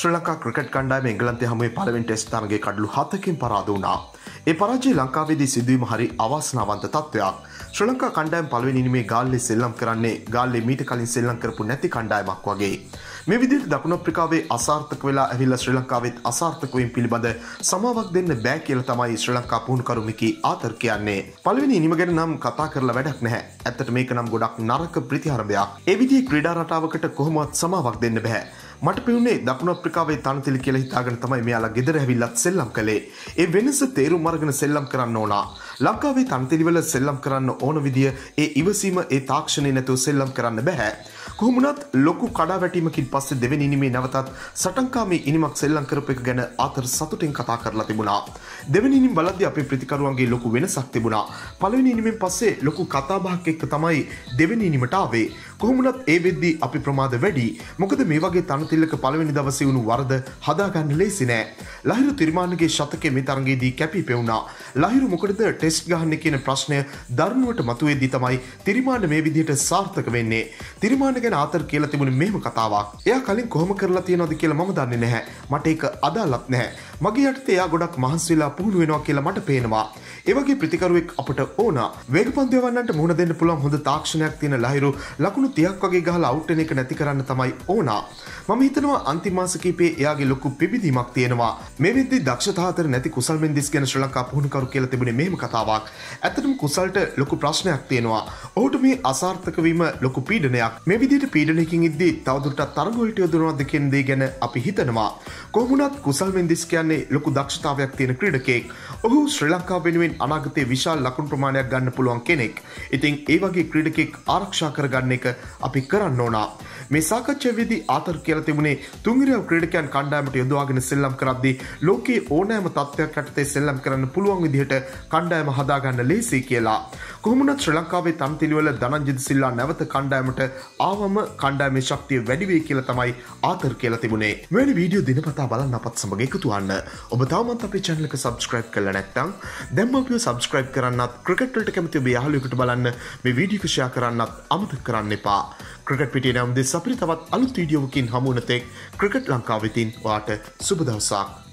Sri Lanka cricket කණ්ඩායම එංගලන්තය හමුවේ පළවෙනි ටෙස්ට් තරගයේ කඩලු 7කින් පරාද වුණා. ඒ පරාජය ලංකාවේදී සිදුවීම හරි අවාසනාවන්ත තත්ත්වයක්. ශ්‍ර ලංකා කණ්ඩායම පළවෙනි ඉනිමේ ගාල්ලේ සෙල්ලම් කරන්නේ ගාල්ලේ මීට කලින් සෙල්ලම් කරපු නැති කණ්ඩායමක් වගේ. මේ විදිහට දකුණු අප්‍රිකාවේ අසාර්ථක වෙලා ඇවිල්ලා ශ්‍රී ලංකාවෙත් අසාර්ථක වීම පිළිබඳ සමාවක් දෙන්න බෑ කියලා තමයි ශ්‍රී ලංකා පුහුණුකරු මිකී ආතර් කියන්නේ. පළවෙනි ඉනිම ගැන නම් කතා කරලා වැඩක් නැහැ. ඇත්තට මේක නම් ගොඩක් නරක ප්‍රතිහාරභයක්. ඒ විදිහේ ක්‍රීඩා රටාවකට කොහොමවත් සමාවක් දෙන්න බෑ. මට පිවුණේ දකුණු අප්‍රිකාවේ තනතිලි කියලා හිතාගෙන තමයි මෙයාලා ගෙදර ඇවිල්ලත් සෙල්ලම් කළේ. ඒ වෙනස තේරුම් අරගෙන සෙල්ලම් කරන්න ඕනා. ලංකාවේ තනතිලිවල සෙල්ලම් කරන්න ඕන විදිය ඒ ඉවසීම ඒ තාක්ෂණය නැතුව සෙල්ලම් කරන්න බෑ. කොහොමුණත් ලොකු කඩාවැටීමකින් පස්සේ දෙවෙනි ඉනිමේ නැවතත් සටන්කාමී ඉනිමක් සෙල්ලම් කරපු එක ගැන ආතර සතුටින් කතා කරලා තිබුණා. දෙවෙනි ඉනිම බලද්දී අපේ ප්‍රතිකරුවන්ගේ ලොකු වෙනසක් තිබුණා. පළවෙනි ඉනිමෙන් පස්සේ ලොකු කතාබහක් එක්ක තමයි දෙවෙනි ඉනිමට ආවේ. කොහොමුණත් ඒ වෙද්දී අපි ප්‍රමාද වැඩි. මොකද මේ වගේ තනතිල්ලක පළවෙනි දවසේ වුණු වරද හදාගන්න ලේසි නෑ. ලහිරු තිරිමාන්නගේ ශතකයේ මේ තරගයේදී කැපී පෙවුණා. ලහිරු මොකටද ටෙස්ට් ගහන්නේ කියන ප්‍රශ්නය දරුණුවට මතුවේදී තමයි තිරිමාන්න මේ විදිහට සාර්ථක වෙන්නේ. තිරිමාන්න ගැන ආතර කියලා තිබුණේ මෙහෙම කතාවක්. එයා කලින් කොහොම කරලා තියෙනවද කියලා මම දන්නේ නැහැ. මට ඒක අදාළත් නැහැ. මගේ යටතේ එයා ගොඩක් මහන්සි වෙලා පුහුණු වෙනවා කියලා මට පේනවා. ඒ වගේ ප්‍රතිකරුවෙක් අපට ඕන. වේගපන්දු යවන්නන්ට මුහුණ දෙන්න පුළුවන් හොඳ තාක්ෂණයක් තියෙන ලහිරු ලකුණු 30ක් වගේ ගහලා අවුට් වෙන එක නැති කරන්න තමයි ඕන. මම හිතනවා අන්තිම මාස කිහිපේ එයාගේ ලොකු පිබිදීමක් තියෙනවා. මේ වෙද්දි දක්ෂතා අතර නැති කුසල් මෙන්දිස් ගැන ශ්‍රී ලංකා පුහුණුකරු කියලා තිබුණේ මෙහෙම කතාවක්. ඇත්තටම කුසල්ට ලොකු ප්‍රශ්නයක් තියෙනවා. ඔහුට මේ අසාර්ථක වීම ලොකු පීඩනයක්. මේ විදිහට පීඩනයකින් ඉද්දී තවදුරටත් තරගවලට යොදනවද කියන දේ ගැන අපි හිතනවා. කොහොමුණත් කුසල් මෙන්දිස් කියන්නේ ලොකු දක්ෂතාවයක් තියෙන ක්‍රීඩකයෙක්. ඔහු ශ්‍රී ලංකාව වෙනුවෙන් අනාගතයේ විශාල ලකුණු ප්‍රමාණයක් ගන්න පුළුවන් කෙනෙක්. ඉතින් ඒ වගේ ක්‍රීඩකෙක් ආරක්ෂා කරගන්න එක අපි කරන්න ඕනා. මේ සාකච්ඡාවේදී ආතර් කියලා තිබුණේ තුන්ගිරියව ක්‍රීඩකයන් කණ්ඩායමට යොදවාගෙන සෙල්ලම් කරද්දී ලෝකයේ ඕනෑම තත්ත්වයක් යටතේ සෙල්ලම් කරන්න පුළුවන් විදිහට කණ්ඩායම හදාගන්න ලේසි කියලා. කොහොමුණත් ශ්‍රී ලංකාවේ තන්තිලිවල ධනංජිත සිල්ලා නැවත කණ්ඩායමට ආවම කණ්ඩායමේ ශක්තිය වැඩි වෙයි කියලා තමයි ආතර් කියලා තිබුණේ. මෙවැනි වීඩියෝ දිනපතා බලන්න අපත් සමග එකතු වන්න. ඔබ තවමත් අපේ channel එක subscribe කරලා නැත්නම් දැන්ම අපිව subscribe කරන්නත් ක්‍රිකට් වලට කැමති ඔබේ යාළුවෙකුට බලන්න මේ වීඩියෝ එක share කරන්නත් අමතක කරන්න එපා. ක්‍රිකට් පිටියේ නම් දෙස් අපිට තවත් අලුත් වීඩියෝවකින් හමු වන තෙක් ක්‍රිකට් ලංකාව වෙතින් ඔයාට සුබ දවසක්.